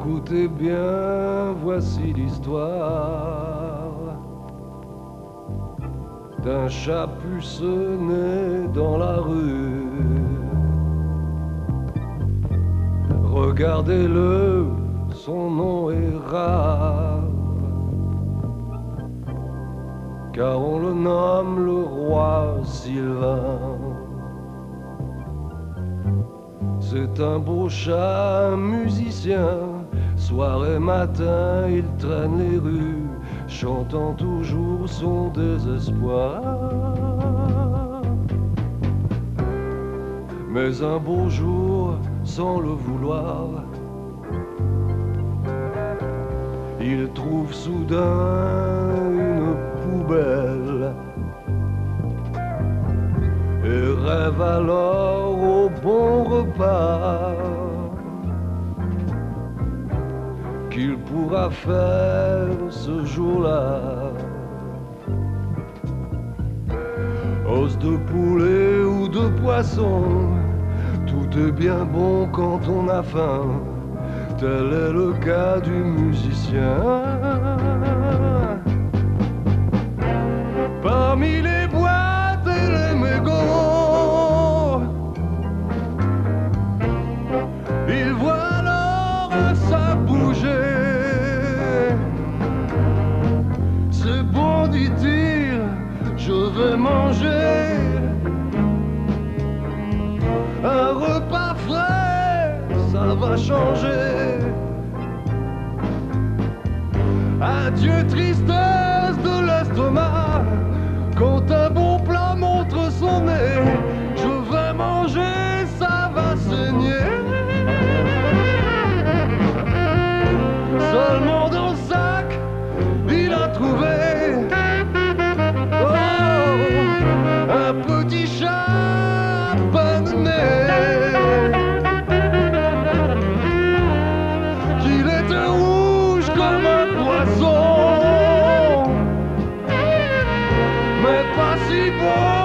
Écoutez bien, voici l'histoire d'un chat pucené dans la rue. Regardez-le, son nom est rare, car on le nomme le roi Sylvain. C'est un beau chat musicien, soir et matin il traîne les rues, chantant toujours son désespoir. Mais un beau jour, sans le vouloir, il trouve soudain une poubelle et rêve alors qu'il pourra faire ce jour-là. Os de poulet ou de poisson, tout est bien bon quand on a faim. Tel est le cas du musicien. Ça bouger. C'est bon, dit-il, je vais manger un repas frais, ça va changer. Adieu tristesse de l'estomac, pas